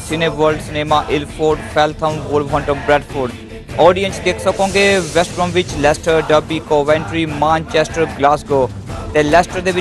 Cine world cinema Ilford, Feltham, Wolverhampton, Bradford. Audience देख सकोगे West Bromwich, Leicester Derby Coventry, Manchester, Glasgow. ਤੇ Leicester ਦੇ